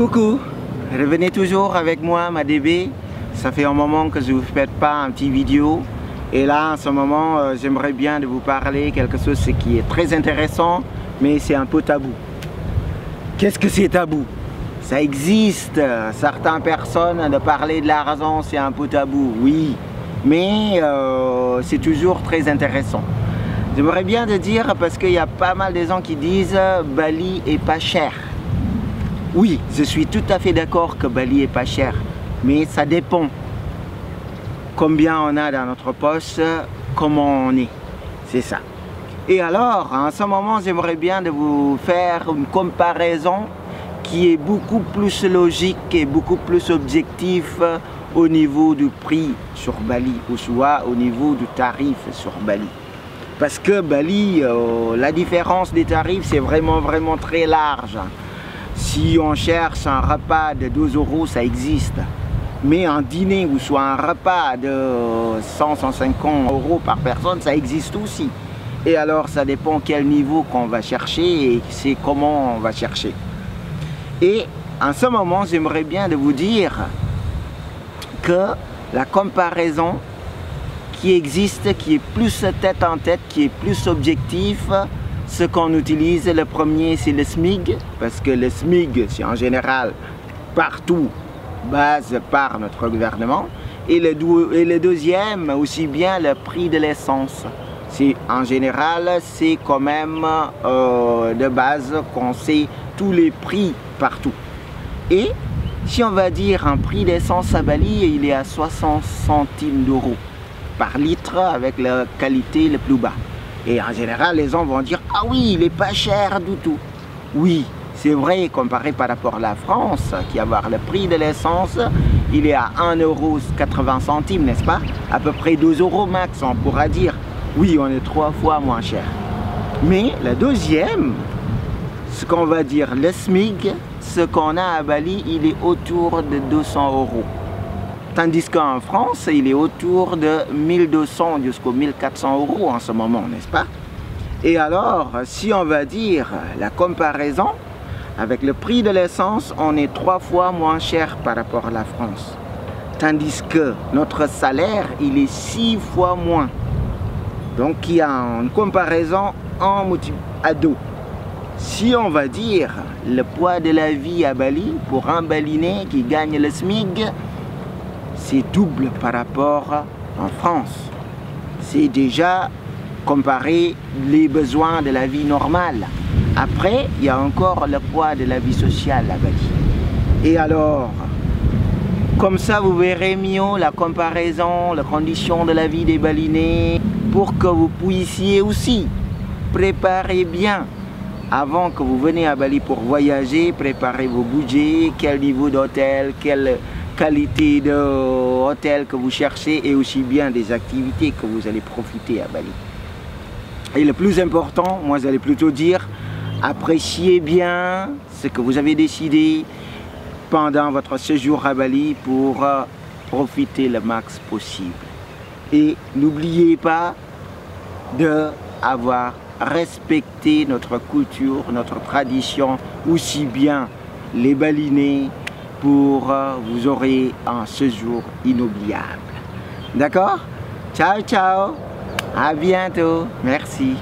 Coucou, revenez toujours avec moi, ma DB. Ça fait un moment que je ne vous fais pas un petit vidéo. Et là, en ce moment, euh, j'aimerais bien de vous parler quelque chose qui est très intéressant, mais c'est un peu tabou. Qu'est-ce que c'est tabou? Ça existe. Certaines personnes de parler de l'argent, c'est un peu tabou, oui. Mais euh, c'est toujours très intéressant. J'aimerais bien de dire, parce qu'il y a pas mal de gens qui disent Bali est pas cher. Oui, je suis tout à fait d'accord que Bali est pas cher, mais ça dépend combien on a dans notre poche, comment on est. C'est ça. Et alors, en ce moment, j'aimerais bien de vous faire une comparaison qui est beaucoup plus logique et beaucoup plus objectif au niveau du prix sur Bali, ou soit au niveau du tarif sur Bali. Parce que Bali, euh, la différence des tarifs, c'est vraiment, vraiment très large. Si on cherche un repas de 12 euros, ça existe. Mais un dîner ou soit un repas de 100-150 euros par personne, ça existe aussi. Et alors, ça dépend quel niveau qu'on va chercher et c'est comment on va chercher. Et en ce moment, j'aimerais bien de vous dire que la comparaison qui existe, qui est plus tête en tête, qui est plus objectif, ce qu'on utilise, le premier, c'est le SMIG, parce que le SMIG, c'est en général partout base par notre gouvernement. Et le, deuxième, aussi bien le prix de l'essence. En général, c'est quand même euh, de base qu'on sait tous les prix partout. Et si on va dire un prix d'essence à Bali, il est à 60 centimes d'euros par litre avec la qualité le plus bas. Et en général, les gens vont dire Ah oui, il n'est pas cher du tout. Oui, c'est vrai, comparé par rapport à la France, qui a le prix de l'essence, il est à 1,80€, n'est-ce pas? À peu près 2 euros max, on pourra dire. Oui, on est trois fois moins cher. Mais la deuxième, ce qu'on va dire le SMIG, ce qu'on a à Bali, il est autour de 200 euros. Tandis qu'en France, il est autour de 1200 jusqu'aux 1400 euros en ce moment, n'est-ce pas? Et alors, si on va dire la comparaison, avec le prix de l'essence, on est trois fois moins cher par rapport à la France. Tandis que notre salaire, il est six fois moins. Donc il y a une comparaison en à deux. Si on va dire le poids de la vie à Bali, pour un Balinais qui gagne le SMIG, c'est double par rapport en France. C'est déjà comparer les besoins de la vie normale. Après, il y a encore le poids de la vie sociale à Bali. Et alors, comme ça, vous verrez mieux la comparaison, la condition de la vie des Balinais, pour que vous puissiez aussi préparer bien avant que vous venez à Bali pour voyager, préparer vos budgets, quel niveau d'hôtel, quelle qualité d'hôtel que vous cherchez et aussi bien des activités que vous allez profiter à Bali. Et le plus important, moi j'allais plutôt dire, appréciez bien ce que vous avez décidé pendant votre séjour à Bali pour euh, profiter le max possible. Et n'oubliez pas de avoir respecté notre culture, notre tradition, aussi bien les balinés, pour euh, vous aurez un séjour inoubliable. D'accord? Ciao, ciao. À bientôt. Merci.